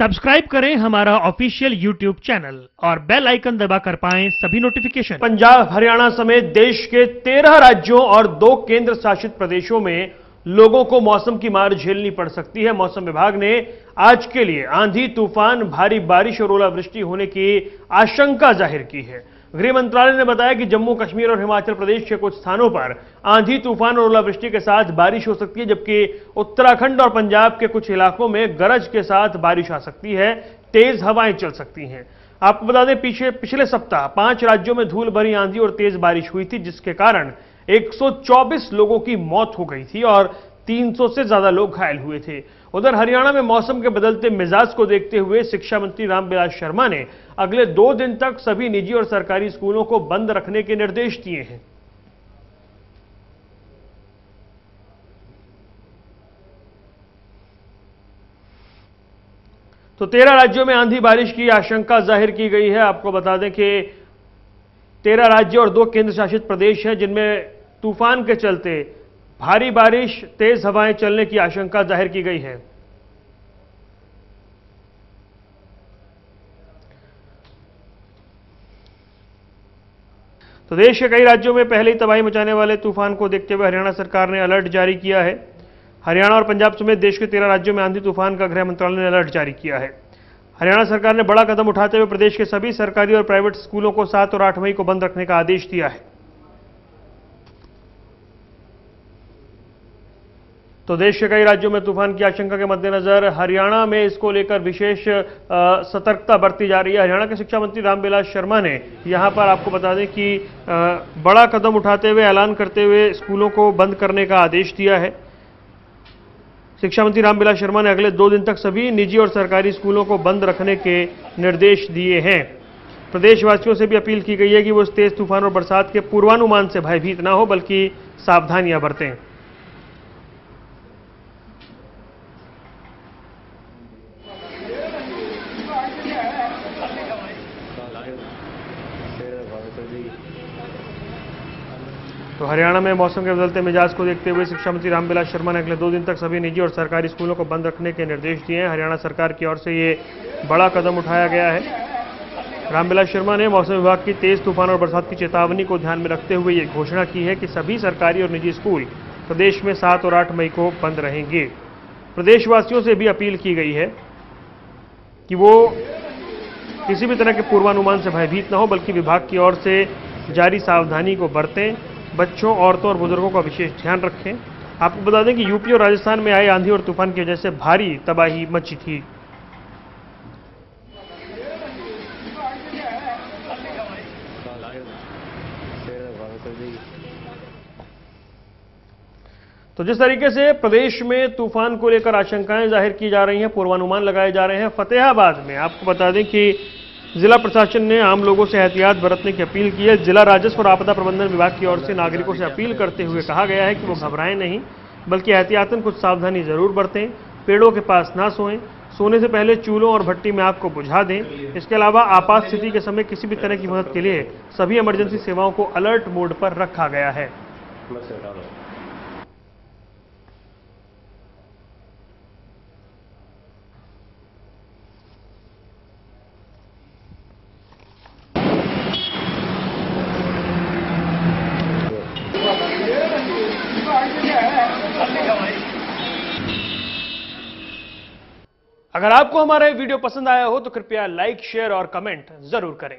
Subscribe करें हमारा official YouTube channel और बेल आइकन दबाकर पाएँ सभी नोटिफिकेशन पंजाब, हरियाणा समेत देश के तेरह राज्यों और दो केंद्र शासित प्रदेशों में लोगों को मौसम की मार झेलनी पड़ सकती है। मौसम विभाग ने आज के लिए आंधी, तूफ़ान, भारी बारिश और ओलावृष्टि होने की आशंका ज़ाहिर की है। गृह मंत्रालय ने बताया कि जम्मू, कश्मीर और हिमाचल प्रदेश के कुछ स्थानों पर आंधी, तूफ़ान और ओलावृष्टि के साथ बारिश हो सकती है, जबकि उत्तराखंड और पंजाब के कुछ इलाकों में गरज के साथ बारिश आ सकती है, तेज हवाएँ चल सकती हैं। आपको बता दें पीछे पिछले सप्ताह पाँच राज्यों में धूल भरी आंधी और तेज बारिश हुई थी, जिसके कारण 124 लोगों की मौत हो गई थी और 300 से ज़्यादा लोग घायल हुए थे। उधर हरियाणा में मौसम के बदलते मिजाज को देखते हुए शिक्षा मंत्री रामविलास शर्मा ने अगले दो दिन तक सभी निजी और सरकारी स्कूलों को बंद रखने के निर्देश दिए हैं। तो तेरह राज्यों में आंधी बारिश की आशंका ज़ाहिर की गई है। आपको बता दें कि तेरह राज्य और दो केंद्र शासित प्रदेश हैं जिनमें तूफ़ान के चलते भारी बारिश, तेज हवाएँ चलने की आशंका ज़ाहिर की गई है। तो देश के कई राज्यों में पहले ही तबाही मचाने वाले तूफ़ान को देखते हुए हरियाणा सरकार ने अलर्ट जारी किया है। हरियाणा और पंजाब समेत देश के तेरह राज्यों में आंधी तूफ़ान का गृह मंत्रालय ने अलर्ट जारी किया है। हरियाणा सरकार ने बड़ा कदम उठाते हुए प्रदेश के सभी सरकारी और प्राइवेट स्कूलों को सात और आठ मई को बंद रखने का आदेश दिया है। तो देश के कई राज्यों में तूफ़ान की आशंका के मद्देनजर हरियाणा में इसको लेकर विशेष सतर्कता बरती जा रही है। हरियाणा के शिक्षा मंत्री रामविलास शर्मा ने यहाँ पर आपको बता दें कि बड़ा कदम उठाते हुए, ऐलान करते हुए स्कूलों को बंद करने का आदेश दिया है। शिक्षा मंत्री रामविलास शर्मा ने अगले दो दिन तक सभी निजी और सरकारी स्कूलों को बंद रखने के निर्देश दिए हैं। प्रदेशवासियों से भी अपील की गई है कि वो इस तेज तूफ़ान और बरसात के पूर्वानुमान से भयभीत ना हो, बल्कि सावधानियाँ बरतें। तो हरियाणा में मौसम के बदलते मिजाज को देखते हुए शिक्षा मंत्री रामविलास शर्मा ने अगले दो दिन तक सभी निजी और सरकारी स्कूलों को बंद रखने के निर्देश दिए हैं। हरियाणा सरकार की ओर से ये बड़ा कदम उठाया गया है। रामविलास शर्मा ने मौसम विभाग की तेज तूफ़ान और बरसात की चेतावनी को ध्यान में रखते हुए ये घोषणा की है कि सभी सरकारी और निजी स्कूल प्रदेश में सात और आठ मई को बंद रहेंगे। प्रदेशवासियों से भी अपील की गई है कि वो किसी भी तरह के पूर्वानुमान से भयभीत न हो, बल्कि विभाग की ओर से जारी सावधानी को बरतें। बच्चों, औरतों और बुज़ुर्गों का विशेष ध्यान रखें। आपको बता दें कि यूपी और राजस्थान में आए आंधी और तूफ़ान की वजह से भारी तबाही मची थी। तो जिस तरीके से प्रदेश में तूफ़ान को लेकर आशंकाएँ ज़ाहिर की जा रही हैं, पूर्वानुमान लगाए जा रहे हैं, फतेहाबाद में आपको बता दें कि जिला प्रशासन ने आम लोगों से एहतियात बरतने की अपील की है। जिला राजस्व और आपदा प्रबंधन विभाग की ओर से नागरिकों से अपील करते हुए कहा गया है कि वो घबराएँ नहीं, बल्कि एहतियातन कुछ सावधानी ज़रूर बरतें, पेड़ों के पास ना सोएँ, सोने से पहले चूल्हों और भट्टी में आग को बुझा दें। इसके अलावा आपात स्थिति के समय किसी भी तरह की मदद के लिए सभी इमरजेंसी सेवाओं को अलर्ट मोड पर रखा गया है। अगर आपको हमारा वीडियो पसंद आया हो तो कृपया लाइक, शेयर और कमेंट ज़रूर करें।